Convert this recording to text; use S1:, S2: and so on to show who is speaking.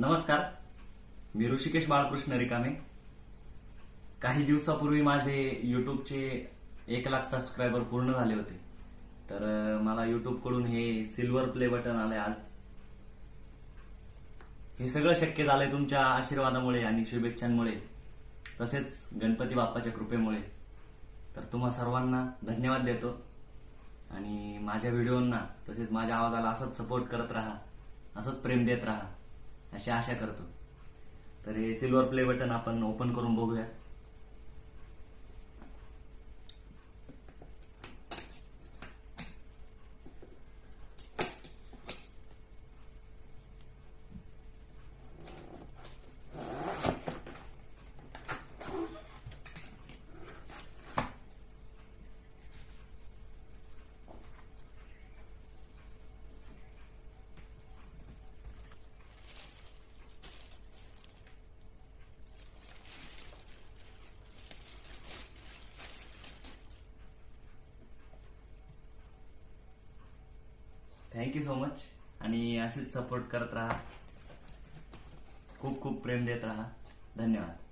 S1: नमस्कार. मी ऋषिकेश बाळकृष्ण रिकामे. काही दिवसापूर्वी माझे युट्यूबचे एक लाख सबस्क्रायबर पूर्ण झाले होते. तर मला यूट्यूबकडून हे सिल्वर प्ले बटन आलंय आज. हे सगळं शक्य झालंय तुमच्या आशीर्वादामुळे आणि शुभेच्छांमुळे. तसेच गणपती बाप्पाच्या कृपेमुळे. तर तुम्हा सर्वांना धन्यवाद देतो. आणि माझ्या व्हिडिओंना तसेच माझ्या आवाजाला असंच सपोर्ट करत राहा. असंच प्रेम देत राहा. अशी आशा करतो. तर हे सिल्वर प्ले बटन आपण ओपन करून बघूया. थँक्यू सो मच आणि असेच सपोर्ट करत राहा. खूप खूप प्रेम देत राहा. धन्यवाद.